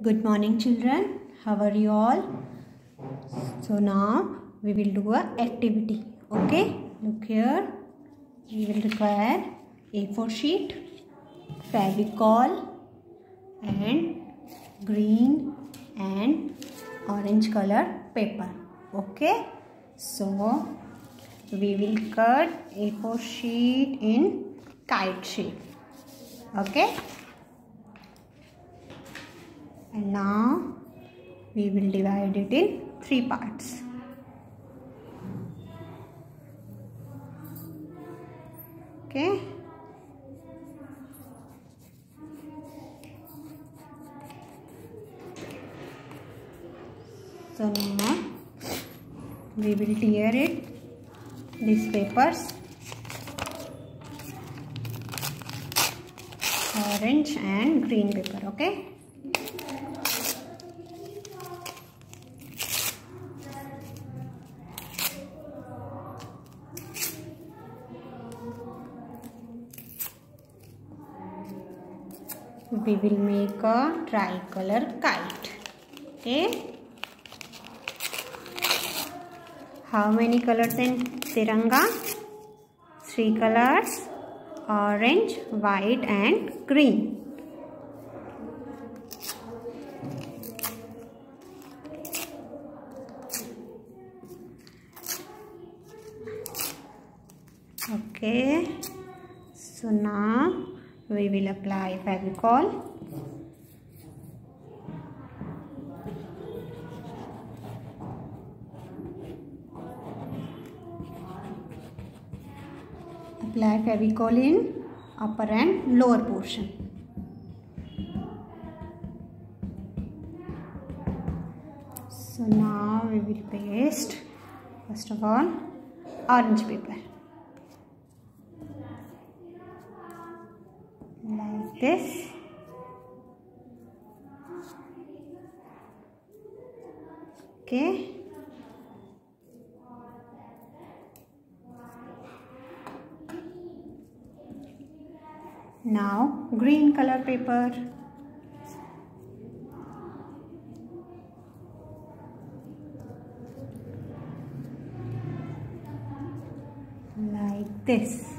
Good morning children. How are you all? So now we will do a activity. Okay. Look here. We will require A4 sheet, Fevicol and green and orange color paper. Okay. So we will cut A4 sheet in kite shape. Okay. And now we will divide it in three parts. Okay. So now we will tear it these papers orange and green paper okay we will make a tricolor kite okay how many colors in tiranga three colors orange white and green okay so now we will apply Fevicol. Apply Fevicol in upper and lower portion. So now we will paste first of all orange paper like this okay now green color paper like this